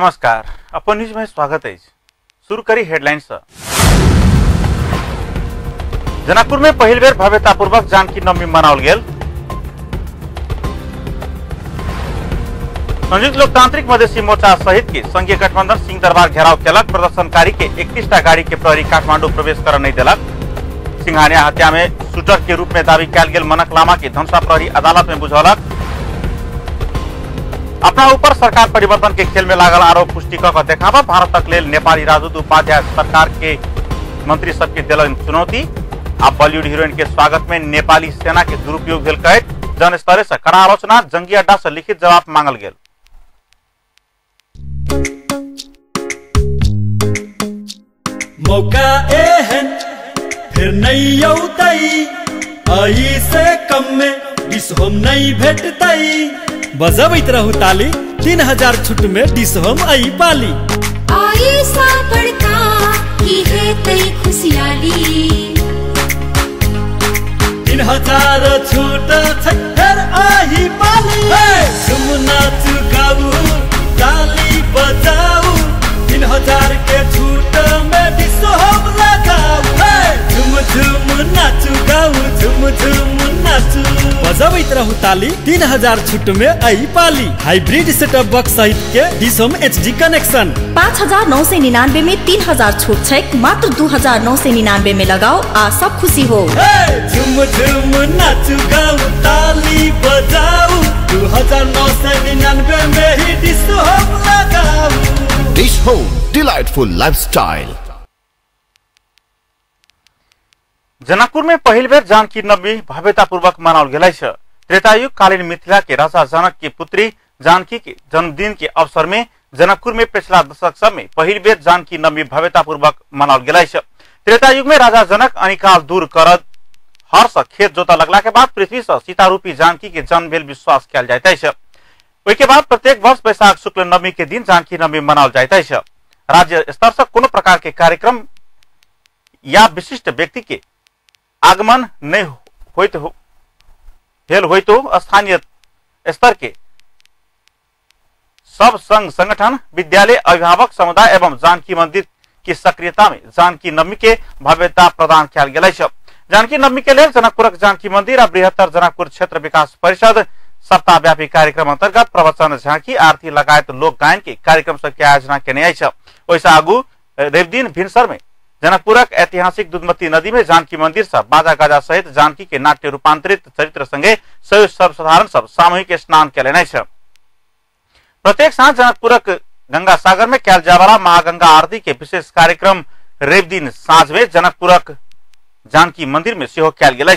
नमस्कार, अपन न्यूज़ में स्वागत है शुरू करी हेडलाइंस। जनकपुर में पहिल बेर भव्यतापूर्वक जानकी नवमी मनाओल गेल। संयुक्त लोकतांत्रिक मधेसी मोर्चा सहित के संघीय गठबंधन सिंह दरबार घेराव केलक, प्रदर्शनकारी के इकतीसटा गाड़ी के प्रहरी काठमांडू प्रवेश कर नहीं दिलक। सिंघानिया हत्या में शूटर के रूप में दावी कैल गया मनक लामा के धनुषा प्रहरी अदालत में बुझौलक। अपना ऊपर सरकार परिवर्तन के खेल में लागल आरोप पुष्टि क के देखावा भारतक लेल नेपाली राजदूत उपाध्याय सरकार के मंत्री सबके दिलन चुनौती। आ बॉलीवुड हीरोइन के स्वागत में नेपाली सेना के दुरुपयोग जन स्तरे से कड़ा आलोचना, जंगी अड्डा से लिखित जवाब मांगल गेल। मौका एहन, फिर नहीं आई से कम में होम नहीं भेटतई बजबैत रहू ताली। तीन हज़ार छुट में डिस हम आई पाली। आई सा बड़का की है तई खुशियाली। तीन हज़ार छुट बजबैत तीन हज़ार छुट में आई पाली। हाइब्रिड सेटअप बॉक्स सहित के डिस एच डी कनेक्शन पाँच हज़ार नौ सय निनानबे में तीन हज़ार छूट छैक मात्र दू हज़ार नौ सय निनानबे में लगाओ आ सब खुशी हो। झुम झुम नाचू गाऊ ताली बजाऊ दू हज़ार नौ सौ निन्यानवे में ही डिस होम लगाऊ delightful lifestyle. जनकपुर में पहिल बेर जानकी नवमी भव्यतापूर्वक मनाओल गेल छ त्रेतायुग कालीन मिथिला के राजा जनक की पुत्री जानकी के जन्मदिन के अवसर में जनकपुर में पिछला दशक सब में पहिल बेर जानकी नवमी भव्यतापूर्वक मनाओल गेल छ त्रेतायुग में राजा जनक अनिकाल दूर करद हर्ष खेत जोता लगला के बाद पृथ्वी से सीतारूपी जानकी के जन्म भेल विश्वास अछि ओहि के बाद प्रत्येक वर्ष वैशाख शुक्ल नवमी के दिन जानकी नवमी मनाओल जाइत अछि राज्य स्तर से कोनो प्रकार के कार्यक्रम या विशिष्ट व्यक्ति के आगमन नहीं होइत हो भेल होइतो स्थानीय स्तर के सब संघ संगठन, विद्यालय, अभिभावक समुदाय एवं जानकी मंदिर की सक्रियता में जानकी नवमी के भव्यता प्रदान कयल गेल जानकी नवमी के लिए जनकपुरक जानकी मंदिर आ बृहत्तर जनकपुर क्षेत्र विकास परिषद सप्ताह व्यापी कार्यक्रम अंतर्गत प्रवचन झांकी आरती लगायत लोक गायन के कार्यक्रम सबके आयोजना केने ओहिसँ आगू रवि भिनसर में जनकपुरक ऐतिहासिक दुधमती नदी में जानकी मंदिर से बाजा गाजा सहित जानकी के नाट्य रूपांतरित चरित्र संगे सर्वसाधारण सब सामूहिक स्नान कयलनि अछि प्रत्येक साँझ जनकपुरक गंगा सागर में कैल जाय वाला महागंगा आरती के विशेष कार्यक्रम रवि दिन साँझ में जनकपुरक जानकी मंदिर में सेहो कयल गेल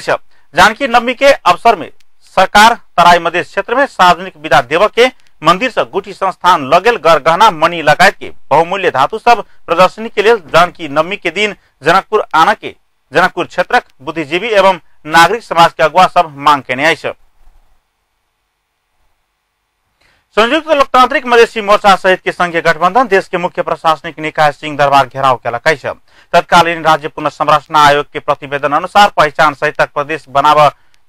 जानकी नवमी के अवसर में सरकार तराई मधेश क्षेत्र में सार्वजनिक विदा देव के मंदिर से गुठी संस्थान लगेल गहना मणि लगायत के बहुमूल्य धातु सब प्रदर्शनी के लिए जानकी नवमी के दिन जनकपुर आना के जनकपुर क्षेत्रक बुद्धिजीवी एवं नागरिक समाज के अगुआ सब मांग केने अछि। संयुक्त लोकतांत्रिक मधेसी मोर्चा सहित के संघीय गठबंधन देश के मुख्य प्रशासनिक निकाय सिंह दरबार घेराव केलक तत्कालीन राज्य पुनर्संरचना आयोग के प्रतिवेदन अनुसार पहचान सहित प्रदेश बनाव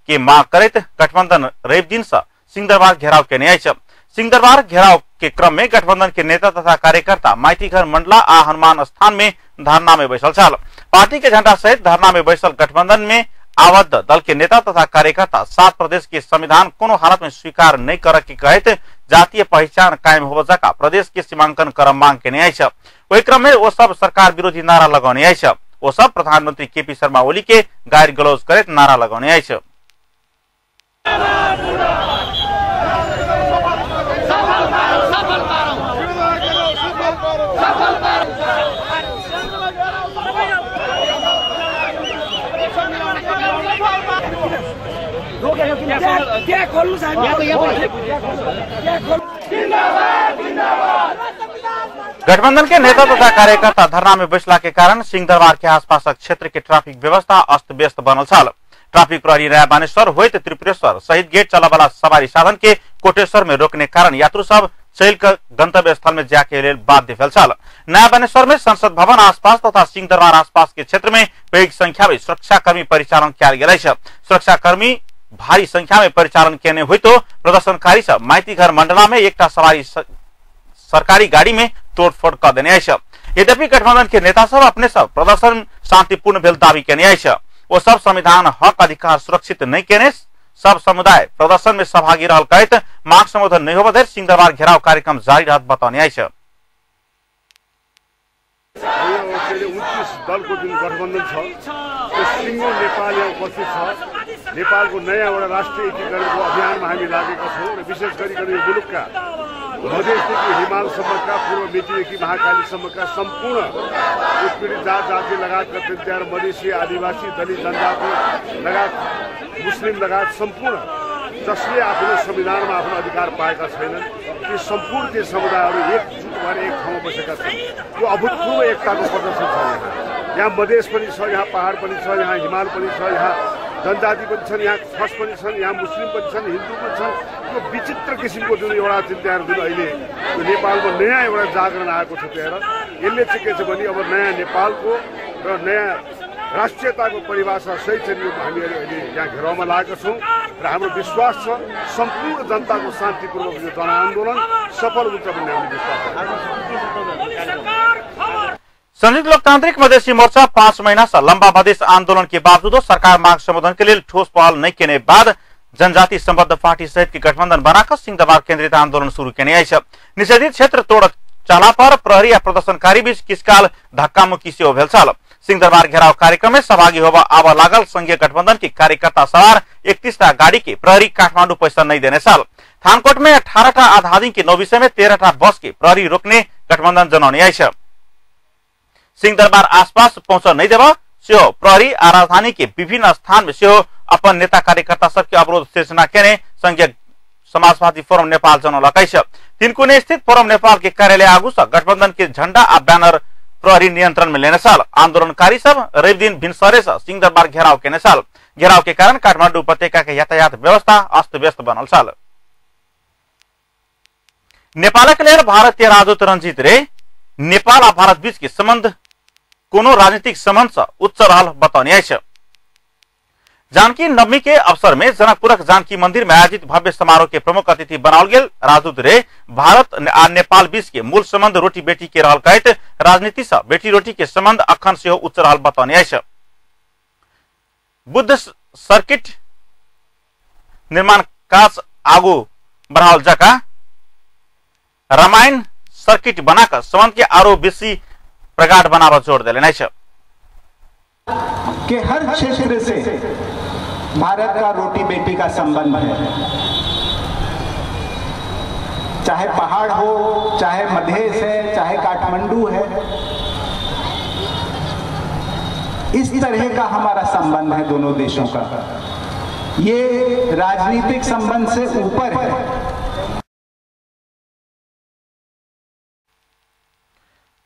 के मांग करते गठबंधन रवि दिन से सिंह दरबार घेराव केने अछि। सिंह दरबार घेराव के क्रम में गठबंधन के नेता तथा कार्यकर्ता माइतीघर मंडला आ हनुमान स्थान में धरना में बैसल छल। पार्टी के झंडा सहित धरना में बैसल गठबंधन में आबद्ध दल के नेता तथा कार्यकर्ता सात प्रदेश के संविधान कोनो हालत में स्वीकार नहीं कर के कहत जातीय पहचान कायम हो जका प्रदेश के सीमांकन कर मांग केने अछि ओहि क्रम में वो सब सरकार विरोधी नारा लगौने अछि वो सब प्रधानमंत्री के पी शर्मा ओली के गायर गलौज करैत नारा लगौने अछि गठबंधन के नेता तथा कार्यकर्ता धरना में बैसला के कारण सिंह दरबार के आसपास क्षेत्र के ट्रैफ़िक व्यवस्था अस्त व्यस्त बनल छल। ट्रैफ़िक प्रहरी नया बानेश्वर होइत त्रिपुरेश्वर शहीद गेट चला वाला सवारी साधन के कोटेश्वर में रोकने कारण यात्रु सब चल कर गंतव्य स्थल में जाके लेल बाध्य छल। नया बानेश्वर में संसद भवन आसपास तथा सिंह दरबार आसपास के क्षेत्र में पैघ संख्या में सुरक्षाकर्मी परिचालन कयल गेल अछि। सुरक्षाकर्मी भारी संख्या में परिचालन केने हुई तो प्रदर्शनकारी सब माइती घर मंडला में एकटा सवारी सरकारी गाड़ी में तोड़फोड़ कर देने यद्यपि गठबंधन के नेता सब अपने सब प्रदर्शन शांतिपूर्ण भेल दावी केने अछि सब। संविधान, हक, अधिकार सुरक्षित नहीं केने सब समुदाय प्रदर्शन में सहभागी मांग संबोधन नहीं होबे सिंह दरबार घेराव कार्यक्रम जारी रहत बताउने अछि उन्तिस दलको जुन गठबन्धन छ त्यो सिङ्गो नेपाल यहाँ उपस्थित छ। नेपालको नयाँ एउटा राष्ट्रिय एकीकरणको अभियानमा हामी लागेका छौँ र विशेष गरिकन यो मुलुकका मधेसदेखि हिमालसम्मका पूर्व मेचीदेखि महाकालीसम्मका सम्पूर्ण उत्पीडित जात जाति लगायतका र मधेसी आदिवासी दलित जनजाति लगायत मुस्लिम लगायत सम्पूर्ण जसले आफ्नो संविधानमा आफ्नो अधिकार पाएका छैनन् ती सम्पूर्ण ती समुदायहरू एकजुट भएर एक ठाउँमा बसेका छन्। यो अभूतपूर्व एकताको प्रदर्शन छ यहाँ। यहाँ मधेस पनि छ यहाँ पहाड पनि छ यहाँ हिमाल पनि छ यहाँ जनजाति पनि छन् यहाँ खस पनि छन् यहाँ मुस्लिम पनि छन् हिन्दू पनि छन्। यो विचित्र किसिमको जुन एउटा चिन्ताहरू जुन अहिले नेपालमा नयाँ एउटा जागरण आएको छ त्यहाँ यसले चाहिँ के छ भने अब नयाँ नेपालको र नयाँ राष्ट्रियताको परिभाषा सहित यो हामीहरू अहिले यहाँ घेराउमा लागेका छौँ र हाम्रो विश्वास छ सम्पूर्ण जनताको शान्तिपूर्वक यो जनआन्दोलन सफल हुन्छ भन्ने हाम्रो विश्वास छ संयुक्त लोकतांत्रिक मधेसी मोर्चा पांच महीना से लंबा मधेश आंदोलन के बावजूद सरकार मांग संबोधन के लिए ठोस पहल नहीं केने बाद जनजाति संबद्ध पार्टी सहित की गठबंधन बनाकर सिंह दरबार केंद्रित आंदोलन शुरू केने आई निषेधित क्षेत्र तोड़ चाला पर प्रहरी प्रदर्शनकारी बीच किसकाल धक्का मुक्की से भेल सिंह दरबार घेराव कार्यक्रम में सहभागी होगा आवा लागल संघीय गठबंधन की कार्यकर्ता सवार इकतीस गाड़ी की प्रहरी काठमांडू पैसा नहीं देने साल। थानकोट में अठारह आधादी के में तेरह बस की प्रहरी रोकने गठबंधन जनाउने आई सिंह दरबार आसपास पहुँच नहीं देवा सेहो प्रहरी आ राजधानी के विभिन्न स्थान में सेहो अपन नेता कार्यकर्ता सबके अवरोध सृजना केने संघीय समाजवादी फोरम नेपाल जनौलक तिनकुने स्थित फोरम नेपाल के कार्यालय आगू से गठबंधन के झंडा आ बैनर प्रहरी नियंत्रण में लेने साल। आंदोलनकारी सब रवि दिन भिनसरे सिंह दरबार घेराव केने साल। घेराव के कारण काठमांडू उपत्यका के यातायात व्यवस्था अस्त व्यस्त बनल साल। नेपालक लेल भारतीय राजदूत रंजीत रे, नेपाल आ भारत बीच के संबंध कोनो राजनीतिक संबंध से उच्च रहल बताउने अछि जानकी नवमी के अवसर में जनकपुरक जानकी मंदिर में आयोजित भव्य समारोह के प्रमुख अतिथि बनाओल गेल। राजदूत रे, भारत आ, नेपाल बीच के मूल संबंध रोटी बेटी के रहल कहत, राजनीति से बेटी रोटी के संबंध अखन सेहो उच्च रहल बताउने अछि बुद्ध सर्किट निर्माण काज आगू बढ़ाओल जका। रामायण सर्किट बनाकर संबंध के आरो बेसी प्रगाढ़ बनावा जोड़ दिले कि हर क्षेत्र से भारत का रोटी बेटी का संबंध है। चाहे पहाड़ हो, चाहे मधेश है, चाहे काठमांडू है, इस तरह का हमारा संबंध है दोनों देशों का। ये राजनीतिक संबंध से ऊपर है।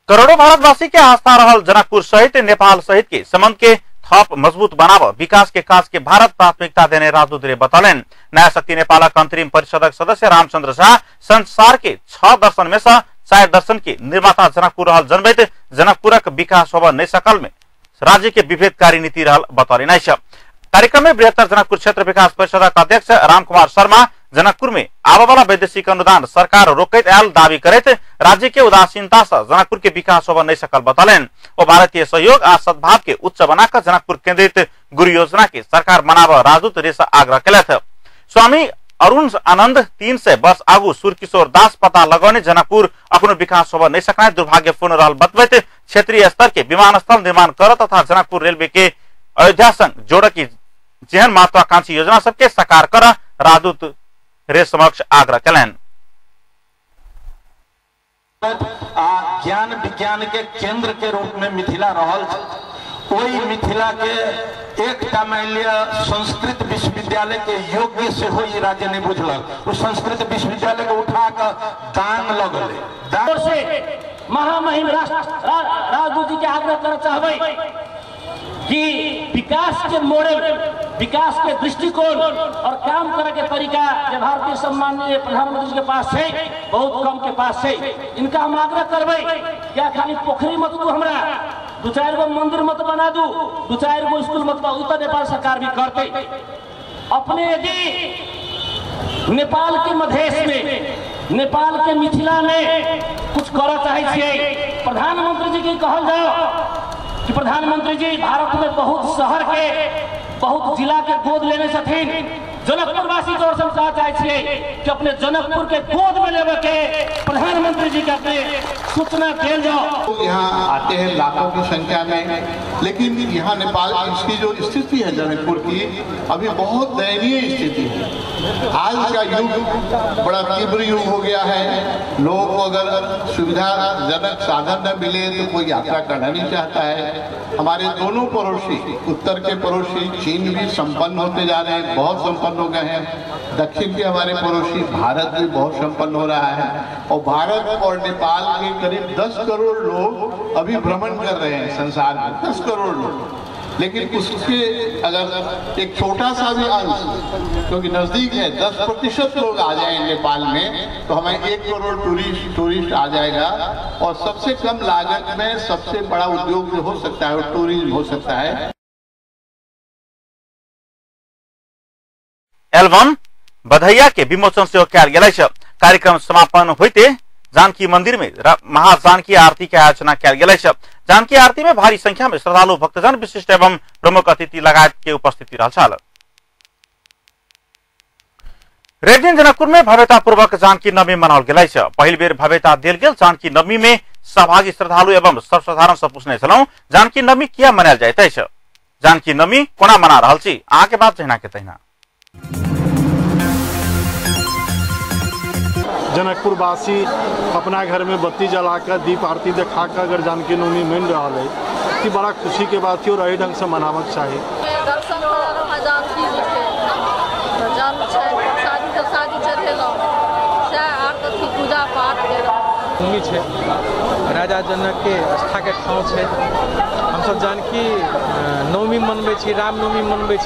करोड़ों भारतवासी के आस्था रहल जनकपुर सहित नेपाल सहित के संबंध के थप मज़बूत बनाव। विकास के काज के भारत प्राथमिकता देने राजदूत रे बतौलन। नया शक्ति नेपालक अंतरिम परिषदक सदस्य रामचंद्र शाह संसार के छह दर्शन में से चार दर्शन के निर्माता जनकपुर रहल जनबैत जनकपुरक विकास होब नहीं सकल में। राज्य के विभेदकारी नीति रहल बतौलन कार्यक्रम में बृहत्तर जनकपुर क्षेत्र विकास परिषदक अध्यक्ष राम कुमार शर्मा जनकपुर में आबा वाला वैदेशिक अनुदान सरकार रोकैत आयल दावी करैत राज्य के उदासीनता से जनकपुर के विकास होब नहीं सकल बतौलन। वो भारतीय सहयोग आ सद्भाव के उच्च बनाकर जनकपुर केंद्रित गुरु योजना के सरकार बनाव राजदूत रेसा आग्रह कलथ। स्वामी अरुण आनंद तीन सय वर्ष आगू सूर्यकिशोर दास पता लगौने जनकपुर आफ्नो विकास होब नहीं सकना दुर्भाग्यपूर्ण रहल बतबैत क्षेत्रीय स्तर के विमानस्थल निर्माण कर तथा जनकपुर रेलवे के अयोध्या संग जोड़ की जेहन महत्वाकांक्षी योजना सबके साकार कर राजदूत रे समक्ष आग्रह कलन। ज्ञान विज्ञान के केंद्र के रूप में मिथिला रहल ओहि मिथिला के एकटा मान लिअ संस्कृत विश्वविद्यालय के योग्य से हो राज्य नहीं बुझलक। ओ संस्कृत विश्वविद्यालय के उठा कर दान लगले दान से महामहिम राष्ट्र राजदूत जी के आग्रह करना चाहबै। कि विकास के मॉडल विकास के दृष्टिकोण और काम करे के तरीका जे भारतीय सम्माननीय प्रधानमंत्री के पास है, बहुत कम के पास है। इनका हम आग्रह करबै, क्या खाली पोखरी मत दू हमरा, दू चार गो मंदिर मत बना दू दू चार गो स्कूल मत बना तो नेपाल सरकार भी करते। अपने यदि नेपाल के मधेश में, नेपाल के मिथिला में कुछ कर चाहे प्रधानमंत्री जी के कहल जाओ कि प्रधानमंत्री जी, भारत में बहुत शहर के, बहुत जिला के गोद लेने जनकपुर वासी की ओर से हम कहा चाहे कि अपने जनकपुर के गोद में लेवे के प्रधानमंत्री जी के सूचना देल जाओ। यहाँ आते हैं लाखों की संख्या में, लेकिन यहाँ नेपाल इसकी जो स्थिति है जनकपुर की, अभी बहुत दयनीय स्थिति है। आज का युग बड़ा तीव्र युग हो गया है। लोगों को अगर सुविधाजनक साधन न मिले तो कोई यात्रा करना नहीं चाहता है। हमारे दोनों पड़ोसी, उत्तर के पड़ोसी, चीन भी संपन्न होते जा रहे हैं, बहुत संपन्न हो गए हैं। दक्षिण के हमारे पड़ोसी, भारत भी बहुत संपन्न हो रहा है। और भारत और नेपाल के करीब 10 करोड़ लोग अभी भ्रमण कर रहे हैं संसार में 10 करोड़ लोग। लेकिन उसके अगर एक छोटा सा भी अंश, क्योंकि नज़दीक है 10 प्रतिशत लोग आ जाए नेपाल में तो हमें एक करोड़ टूरिस्ट टूरिस्ट आ जाएगा। और सबसे कम लागत में सबसे बड़ा उद्योग जो हो सकता है, वो टूरिज़्म हो सकता है। एल्बम, बधैया के विमोचन सेहो कयल अछि कार्यक्रम समापन होइते, जानकी मंदिर में महाजानकी आरती के आयोजना गेल अछि जानकी आरती में भारी संख्या में श्रद्धालु भक्तजन, विशिष्ट एवं प्रमुख अतिथि लगायत के उपस्थिति रहल छल। रेड दिन जनकपुर में भव्यता पूर्वक जानकी नवमी मनाओल गेल अछि पहिल बेर भव्यता देल गेल जानकी नवमी में सहभागी श्रद्धालु एवं सर्वसाधारण से पूछने छलहुं, जानकी नवमी किया मनायल जाइत जानकी नवमी कोना मना रहल छी? के बात जहिना के तहिना। जनकपुर वासी अपना घर में बत्ती जला जलाकर दीप आरती दिखाकर अगर जानकी नवमी मिल रहा है कि बड़ा खुशी के बात थी और एहि ढंग से मनावक चाहिए दर्शन करल है जानकी जी के। तऽ जन्म छै। शादी हमसब जानकी नवमी मनबै रामनवमी मनबै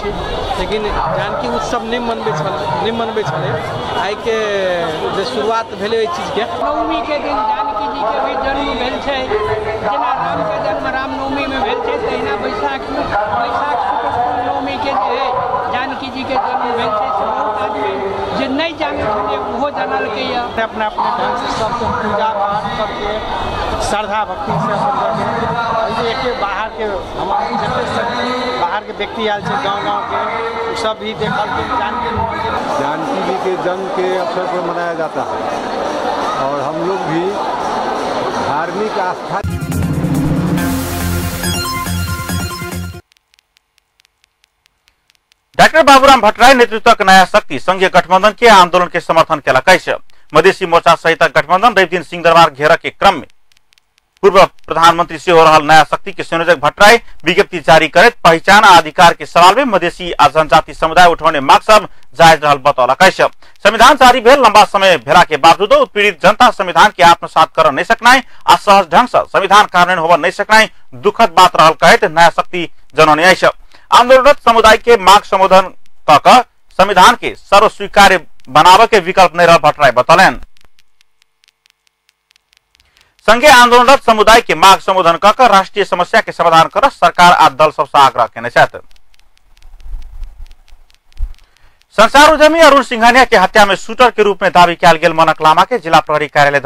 लेकिन जानकी उत्सव नहि मनबै छल, नहि मनबै जे शुरुआत भेलै एहि चीजके। नवमी के दिन जानकी जी के भी जन्म भेल छै। जेना राम के जन्म रामनवमी में भेल छै, तहिना बैसाख नवमी के जे जानकी जी के जन्म भेल छै बहुत आदमी जे नहि जानै छलै ओहो जानलकै यऽ अपना अपने ढंग से सबके पूजा पाठ सबके श्रद्धा भक्ति से अपन करके। जे बाहर के हमारे बाहर के व्यक्ति आयल छै गाँव गाँव के सब भी देखल के जानकी जानकी जी के जन्म के अवसर पर मनाया जाता है। और हम लोग भी धार्मिक आस्था डॉक्टर बाबूराम भट्टराई नेतृत्वक नया शक्ति संघीय गठबंधन के आंदोलन के समर्थन केलक मधेसी मोर्चा सहित गठबंधन रवि दिन सिंह दरबार घेरक के क्रम में पूर्व प्रधानमंत्री से हो रहल नया शक्ति के संयोजक भट्टराई विज्ञप्ति जारी करैत पहचान आ अधिकार के सवाल में मधेसी आ जनजाति समुदाय उठौने मांग सब जायज़ रहल बतौलक संविधान जारी भेल लंबा समय भेला के बावजूदो उत्पीड़ित जनता संविधान के आत्मसात कर नहीं सकनाई आ सहज ढंग से संविधान कार्यान्वयन होबऽ नहीं सकनाई दुखद बात रहल कहैत नया शक्ति जनौने आंदोलनरत समुदाय के मांग संबोधन क क संविधान के सर्व स्वीकार्य बनावे के विकल्प नहीं भट्टराय बतौलन। संघे आंदोलनरत समुदाय के मांग संबोधन क क राष्ट्रीय समस्या के समाधान कर सरकार आ दल सबसे आग्रह केने संसार उद्यमी अरुण सिंघानिया के हत्या में शूटर के रूप में दावी कयल गेल मनक लामा के जिला प्रहरी कार्यालय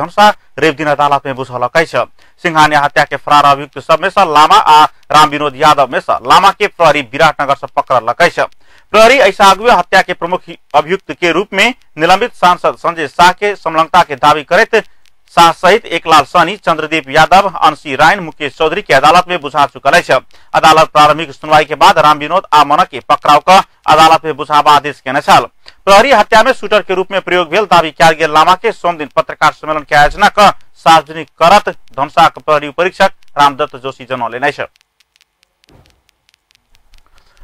रेव दिन अदालत में बुझौलक अछि सिंघानिया हत्या के फरार अभियुक्त सब में से लामा आ राम विनोद यादव में से लामा के प्रहरी विराटनगर से पकड़लक अछि प्रहरी ऐसा अगुए हत्या के प्रमुख अभियुक्त के रूप में निलंबित सांसद संजय शाह के संलग्नता के दावी करैत शाह सहित एक लाल सहनी चंद्रदीप यादव, अंशी रायन, मुकेश चौधरी के अदालत में बुझा चुकल अदालत प्रारंभिक सुनवाई के बाद राम विनोद आ मनक के पकड़ाव क अदालत में बुझावा आदेश केने छल प्रहरी हत्या में शूटर के रूप में प्रयोग भेल दावी कयल गेल। लामा के सोम दिन पत्रकार सम्मेलन के आयोजना क सार्वजनिक करत धनुषाक प्रहरी परीक्षक रामदत्त जोशी जनौलनि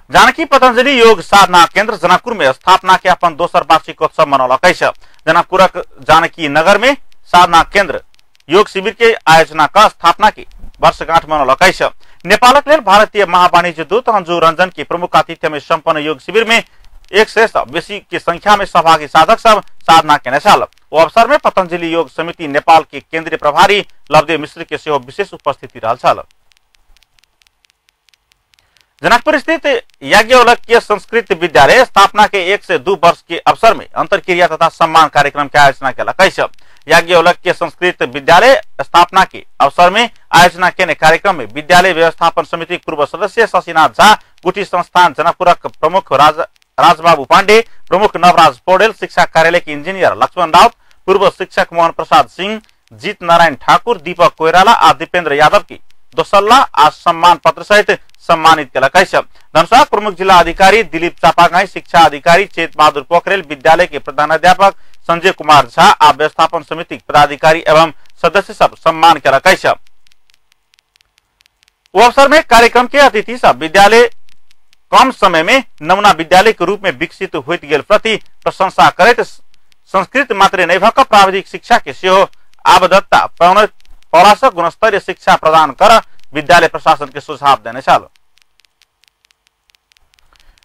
जानकी पतंजलि योग साधना केंद्र जनकपुर में स्थापना के अपन दोसर वार्षिकोत्सव मनौलक जनकपुरक जानकी नगर में साधना केंद्र योग शिविर के आयोजना का स्थापना की वर्षगांठ मनौलक नेपालक लेल भारतीय महावाणिज्य दूत अंजू रंजन के प्रमुख आतिथ्य में संपन्न योग शिविर में एक सौ से बेसी की संख्या में सहभागी साधक सब साधना केने छल ओ अवसर में पतंजलि योग समिति नेपाल के केंद्रीय प्रभारी लवदेव मिश्र के सेहो विशेष उपस्थिति छल। जनकपुर स्थित याज्ञवल्क्य संस्कृत विद्यालय स्थापना के एक से दू वर्ष के अवसर में अंतर क्रिया तथा सम्मान कार्यक्रम के आयोजना केलक अछि याज्ञवल्क्य संस्कृत विद्यालय स्थापना के अवसर में आयोजना केने कार्यक्रम में विद्यालय व्यवस्थापन समिति पूर्व सदस्य शशिनाथ झा गुठी संस्थान जनकपुरक प्रमुख राज, राजबाबू पांडे, प्रमुख नवराज पौडेल, शिक्षा कार्यालय के इंजीनियर लक्ष्मण राउत, पूर्व शिक्षक मोहन प्रसाद सिंह, जीत नारायण ठाकुर, दीपक कोइराला आ दीपेंद्र यादव की दोसल्ला आज सम्मान पत्र सहित सम्मानित केलकै छ धनुषा प्रमुख जिला अधिकारी दिलीप चापागाई, शिक्षा अधिकारी चेत बहादुर पोखरेल विद्यालय के प्रधानाध्यापक संजय कुमार झा आ व्यवस्थापन समिति पदाधिकारी एवं सदस्य सब सम्मान छ वो अवसर में कार्यक्रम के अतिथि सब विद्यालय कम समय में नमूना विद्यालय के रूप में विकसित होइत गेल प्रति प्रशंसा करैत संस्कृत मात्र नहीं भक प्राविधिक शिक्षा के आवधत्ता पौरास गुणस्तरीय शिक्षा प्रदान कर विद्यालय प्रशासन के सुझाव देने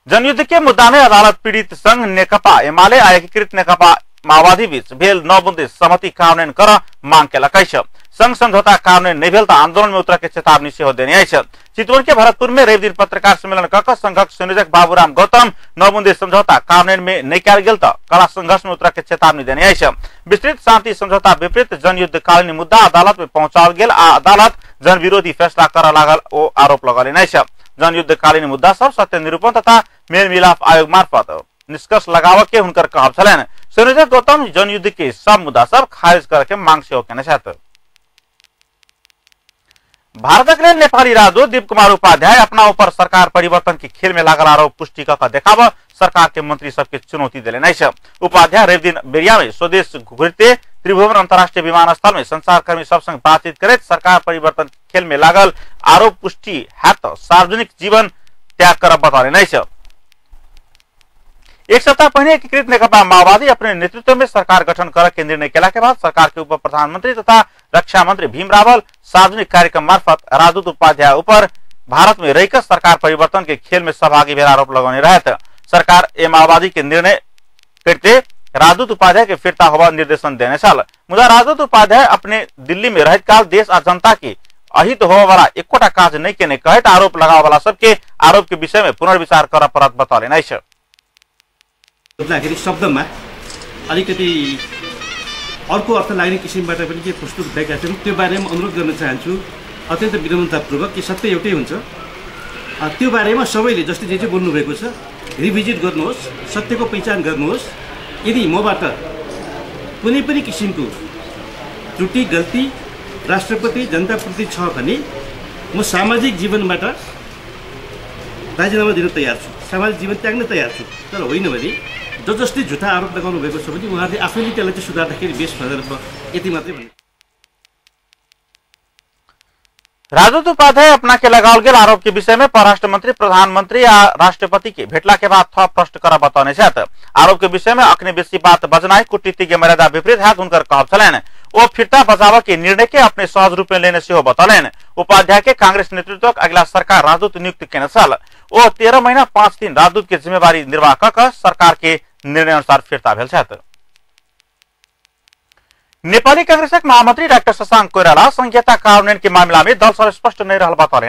जनयुद्ध के मुद्दा में अदालत पीड़ित संघ नेकपा एमाले एकीकृत नेकपा माओवादी बीच भेल बुंदे सहमति कार्यान्वयन कर मांग केलकै संघ समझौता कार्यान्वयन नहीं भेल त आंदोलन में उतर के चेतावनी सेहो देने चितवन के भरतपुर में रवि दिन पत्रकार सम्मेलन कक संघक संयोजक बाबूराम गौतम नौ बुंदे समझौता कार्यान्वयन में नहीं कल त कड़ा संघर्ष में उतर के चेतावनी देने विस्तृत शांति समझौता विपरीत जनयुद्ध कालीन मुद्दा अदालत में पहुंचाओल गया आ अदालत जन विरोधी फैसला कर लागल ओ आरोप लगौलनि अछि जनयुद्ध कालीन मुद्दा सब सत्य निरूपण तथा मेल मिलाप आयोग मार्फत निष्कर्ष लगाव के हुनकर कहब संयोजक गौतम जनयुद्ध के सब मुद्दा सब खारिज करके मांग सेहो केने छथि भारतक लेल नेपाली राजदूत दीप कुमार उपाध्याय अपना ऊपर सरकार परिवर्तन के खेल में लागल आरोप पुष्टि कऽ देखाब सरकार के मंत्री सबके चुनौती अछि उपाध्याय रवि दिन बेरिया में स्वदेश घुरते त्रिभुवन अंतर्राष्ट्रीय विमानस्थल में संसार कर्मी सब संग बातचीत करैत सरकार परिवर्तन खेल में लागल आरोप पुष्टि हैत सार्वजनिक जीवन त्याग करब बतौलनि अछि एक सप्ताह पहले एकीकृत नेकपा माओवादी अपने नेतृत्व में सरकार गठन कर के निर्णय केला के बाद सरकार के उप प्रधानमंत्री तथा रक्षा मंत्री भीम रावल सार्वजनिक कार्यक्रम मार्फत राजदूत उपाध्याय ऊपर भारत में रहकर सरकार परिवर्तन के खेल में सहभागी भेल आरोप लगौने रहे सरकार ए माओवादी के निर्णय करते राजदूत उपाध्याय के फिरता हुआ निर्देशन देने साल मुदा राजदूत उपाध्याय अपने दिल्ली में रहत काल देश और जनता के अहित होने वाला एकोटा काज नहीं केने कहत आरोप लगाव वाला सबके आरोप के विषय में पुनर्विचार कर परत बतौले नहीं बुझ्दाखेरि शब्दमा अलिकति अर्को अर्थ लाग्ने किसिमबाट पनि के प्रस्तुत भएका छन् त्यो बारेमा अनुरोध गर्न चाहन्छु। अत्यन्त विनम्रतापूर्वक कि सत्य एउटै हुन्छ। त्यो बारेमा सबैले जस्तै जे चाहिँ बोल्नुभएको छ रिभिजिट गर्नुहोस् सत्यको पहिचान गर्नुहोस्। यदि मबाट कुनै पनि किसिमको त्रुटि गल्ती राष्ट्रपति जनताप्रति छ भने म सामाजिक जीवनबाट राजीनामा दिन तयार छु। सामाजिक जीवन त्याग्न तयार छु। तर होइन भने ज जसले झुटा आरोप लगाउनु भएको छ भने उहाँहरूले आफैले त्यसलाई चाहिँ सुधार्दाखेरि बेस भनेर यति मात्रै भन्नु राजदूत उपाध्याय अपना के लगाओल गेल आरोप के विषय में परराष्ट्र मंत्री प्रधानमंत्री या राष्ट्रपति के भेटला के बाद थप प्रश्न कर बतौने छथि आरोप के विषय में अखने बेसी बात बजनाई कूटनीति के मर्यादा विपरीत है हुनकर कहब छलनि ओ फिरता बचाव के निर्णय के अपने सहज रूप में लेने सेहो बतौलनि उपाध्याय के कांग्रेस नेतृत्व अगला सरकार राजदूत नियुक्त केने ओ तेरह महीना पाँच दिन राजदूत के जिम्मेवारी निर्वाह कर सरकार के फिरता भेल छथि। नेपाली कांग्रेसक महामंत्री डाक्टर शशांक कोइराला संहिता कार्यान्वयन के मामला में दल सब स्पष्ट नहीं बतौले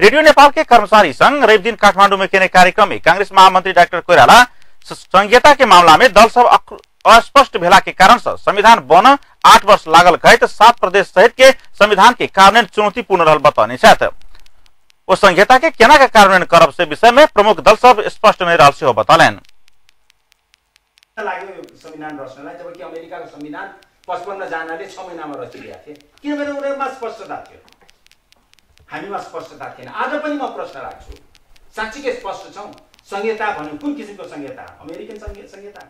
रेडियो नेपाल के कर्मचारी संघ रवि दिन काठमांडू में केने कार्यक्रम में कांग्रेस महामंत्री डाक्टर कोइराला संहिता के मामला में दल सब अस्पष्ट भेला के कारण संविधान बन आठ वर्ष लागल गए सात प्रदेश सहित के संविधान के कार्यान्वयन चुनौतीपूर्ण रहल बतौने ओ संहिता के केना के कार्यान्वयन करब से विषय में प्रमुख दल सब स्पष्ट नहीं सेहो बतौलनि। लाग्यो संविधान रच्नलाई जबकि अमेरिकाको संविधान पचपन्नजनाले छ महिनामा रचिदिएका थिए। किनभने उनीहरूमा स्पष्टता थियो। हामीमा स्पष्टता थिएन। आज पनि म प्रश्न राख्छु साँच्चीकै स्पष्ट छौँ? संहिता भन्यो कुन किसिमको संहिता? अमेरिकन संहिता।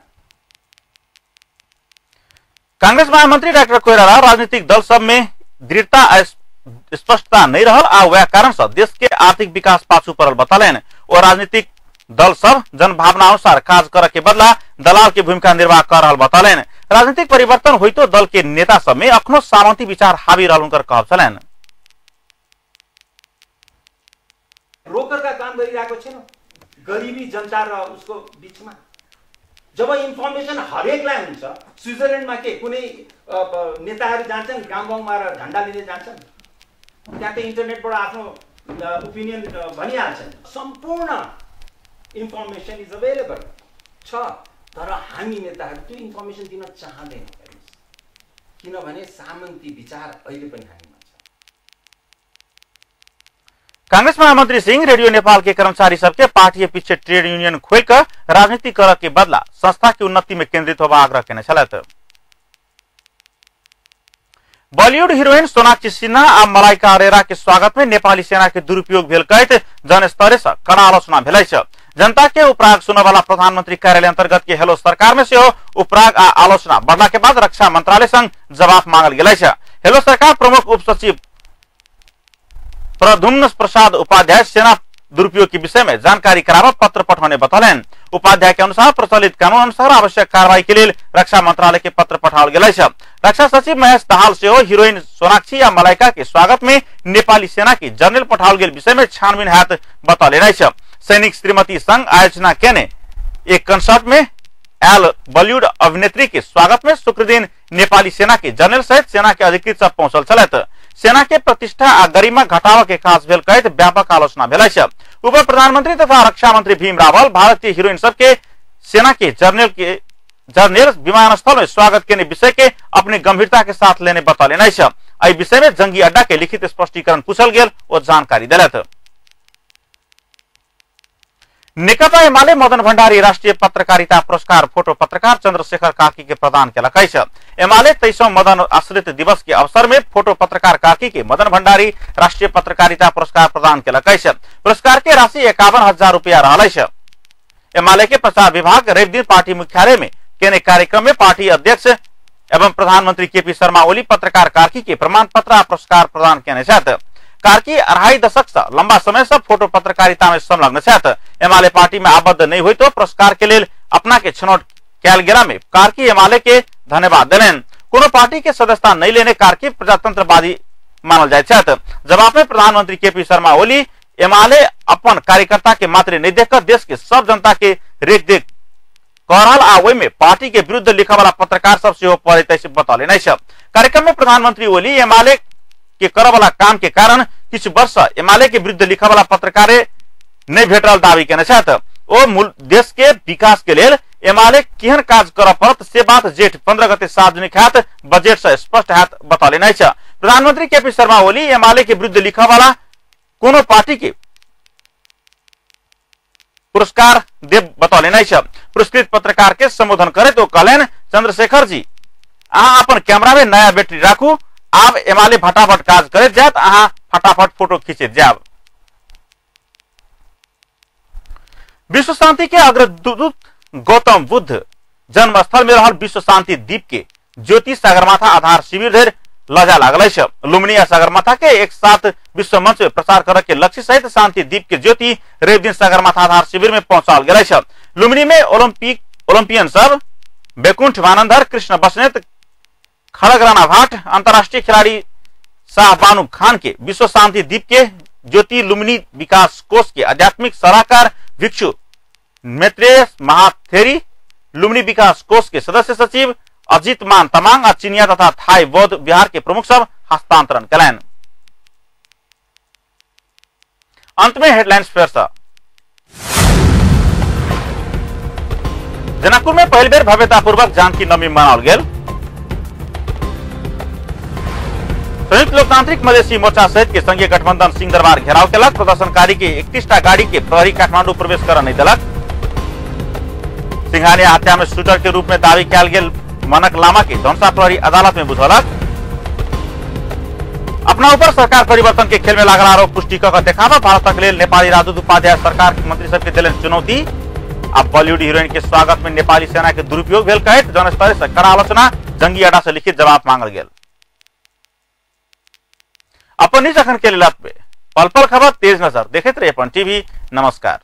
कांग्रेस महामंत्री डॉक्टर कोइराला राजनीतिक दल सब में दृढ़ता स्पष्टता नहीं रहल आ वह कारण से देश के आर्थिक विकास पाछू पड़ल बतौलन और राजनीतिक दल सब जनभावना अनुसार काज कर के बदला दलाल की भूमिका निर्वाह कर रहा बतौलन। राजनीतिक परिवर्तन हुई तो दल के नेता सब में अखनो सामंती विचार हावी रहल उनकर कहब छलन। रोकरका काम गरिरहेको छैन। गरिबी जनता र उसको बिचमा। जब इन्फर्मेसन हरेकलाई हुन्छ स्विजरल्यान्डमा के कुनै नेताहरू जान्छन् गाउँ गाउँमा र झन्डा लिँदै जान्छन् त्यहाँ त इन्टरनेटबाट आफ्नो ओपिनियन भनिहाल्छन्। सम्पूर्ण इन्फर्मेसन इज अभाइलेबल छ तर हामी नेताहरू त्यो इन्फर्मेसन दिन चाहँदैन किनभने सामन्ती विचार अहिले पनि हामीमा छ। कांग्रेस महामंत्री सिंह रेडियो नेपाल के कर्मचारी सबके पार्टी पीछे ट्रेड यूनियन खोलकर राजनीति कर के बदला संस्था की उन्नति में केंद्रित होगा आग्रह केने छलत बॉलीवुड हीरोइन सोनाक्षी सिन्हा आ मलाइका अरेरा के स्वागत में नेपाली सेना के दुरुपयोग भेल कहत से कड़ा आलोचना भेल जनता के उपराग सुनने वाला प्रधानमंत्री कार्यालय अंतर्गत के हेलो सरकार में सेहो उपराग आ आलोचना। बढ़ला के बाद रक्षा मंत्रालय संग जवाब मांगल गेल छ। हेलो सरकार प्रमुख उप सचिव प्रधुम्न प्रसाद उपाध्याय सेना दुरुपयोग के विषय में जानकारी करावा पत्र पठाउने बतौलन। उपाध्याय के अनुसार प्रचलित कानून अनुसार आवश्यक कार्रवाई के लिए रक्षा मंत्रालय के पत्र पठाओल गया छ। रक्षा सचिव महेश दाहाल से हीरोइन सोनाक्षी या मलाइका के स्वागत में नेपाली सेना की जनरल पठाओल गेल विषय में छानबीन हाथ बतौले छ। सैनिक श्रीमती संघ आयोजना केने। एक कंसर्ट में एल बॉलीवुड अभिनेत्री के स्वागत में शुक्र दिन नेपाली सेना के जनरल सहित सेना के अधिकृत सब पहुंचल छलैत सेना के प्रतिष्ठा आ गरिमा घटावा के खास भेल कहत व्यापक आलोचना भेल उप प्रधानमंत्री तथा रक्षा मंत्री भीम रावल भारतीय हीरोइन सबके सेना के जर्नल के जर्नल विमानस्थल में स्वागत के विषय के अपनी गंभीरता के साथ लेने बतौले नहीं विषय में जंगी अड्डा के लिखित स्पष्टीकरण पूछल गया और जानकारी दिलत नेकपा एमाले मदन भण्डारी राष्ट्रिय पत्रकारिता पुरस्कार फ़ोटो पत्रकार चंद्रशेखर कार्की के प्रदान केलक एमाले तेईसों मदन आश्रित दिवस के अवसर में फ़ोटो पत्रकार कार्की के मदन भंडारी राष्ट्रीय पत्रकारिता पुरस्कार प्रदान केलक पुरस्कार के राशि इक्यावन हज़ार रूपया अछि। एमाले के प्रचार विभाग रवि दिन पार्टी मुख्यालय में केने कार्यक्रम में पार्टी अध्यक्ष एवं प्रधानमंत्री केपी शर्मा ओली पत्रकार कार्की के प्रमाण पत्र पुरस्कार प्रदान केने कार्की अढ़ाई दशक से लंबा समय से फ़ोटो पत्रकारिता में संलग्न एमाले पार्टी में आबद्ध नहीं हुई तो पुरस्कार के लिए अपना के छनौट कैल गेला में कार्की एमाले के धन्यवाद दिलन कोनो पार्टी के सदस्यता नहीं लेने कार्की प्रजातंत्रवादी मानल छथि जवाब में प्रधानमंत्री केपी शर्मा ओली एमाले अपन कार्यकर्ता के मात्र नहीं देखकर देश के सब जनता के रेख देख करल आ ओहि में पार्टी के विरुद्ध लिखा वाला पत्रकार सब सेहो पड़े बतौले नहीं कार्यक्रम में प्रधानमंत्री ओली एमाले के कर वाला काम के कारण किछ वर्ष एमाले के विरुद्ध लिखा वाला पत्रकारे नहीं भेटल दावी केने छथि। ओ मूल देश के विकास के लेल एमाले केहन काज करऽ पड़त से बात जेठ पंद्रह गते सार्वजनिक हैत, बजट से स्पष्ट हैत, बतौले नहीं छ। प्रधानमंत्री के पी शर्मा ओली एमाले के विरुद्ध लिखा वाला कोनो पार्टी के पुरस्कार देव बतौले नहीं छ। पुरस्कृत पत्रकार के संबोधन करे तो कहलन, चंद्रशेखर जी, अहाँ अपन कैमरा में नया बैटरी राखू आब एमाले फटाफट काज करे जात अहाँ फटाफट फ़ोटो खींचे जाब विश्व शांति के अग्रदूत गौतम बुद्ध जन्मस्थल में रहल विश्व शांति द्वीप के ज्योति सगरमाथा आधार शिविर धरि लजा लागल अछि आ सगरमाथा के एक साथ विश्व मंच में प्रसार करे के लक्ष्य सहित शांति द्वीप के ज्योति रवि दिन सगरमाथा आधार शिविर में पहुंचाल गेल अछि में ओलंपिक ओलंपियन सब बैकुंठ मानंदर कृष्ण बसनेत खड़ग राणा भाट अंतर्राष्ट्रीय खिलाड़ी शाहबानु खान के, विश्व शांति द्वीप के, ज्योति लुम्बिनी विकास कोष के आध्यात्मिक सलाहकार भिक्षु मैत्रेय महाथेरी, लुम्बिनी विकास कोष के सदस्य सचिव अजित मान तमांग और चिनिया तथा थाई बौद्ध बिहार के प्रमुख सब हस्तांतरण कलन अंत में हेडलाइंस फिर से। जनकपुर में पहली बेर भव्यतापूर्वक जानकी नवमी मनाओल गेल। संयुक्त लोकतांत्रिक मधेसी मोर्चा सहित के संघीय गठबंधन सिंह दरबार घेराव केलक, प्रदर्शनकारी के इकतीसटा गाड़ी के प्रहरी काठमांडू प्रवेश कर नहीं दिलक। सिंघानिया हत्या में शूटर के रूप में दावी कल गेल, मनक लामा के धनसा प्रहरी अदालत में बुझौलक। अपना ऊपर सरकार परिवर्तन के खेल में लागल आरोप पुष्टि देखावा भारतक लेल नेपाली राजदूत उपाध्याय सरकार के मंत्री सबके दिलन चुनौती। अब बॉलीवुड हीरोइन के स्वागत में नेपाली सेना के दुरुपयोग भेल, कहत जनस्तर से कड़ा आलोचना, जंगी अड्डा से लिखित जवाब मांगल गेल। अपन जखन के लेल पल पल खबर तेज नज़र देखते रहे अपन टीवी नमस्कार.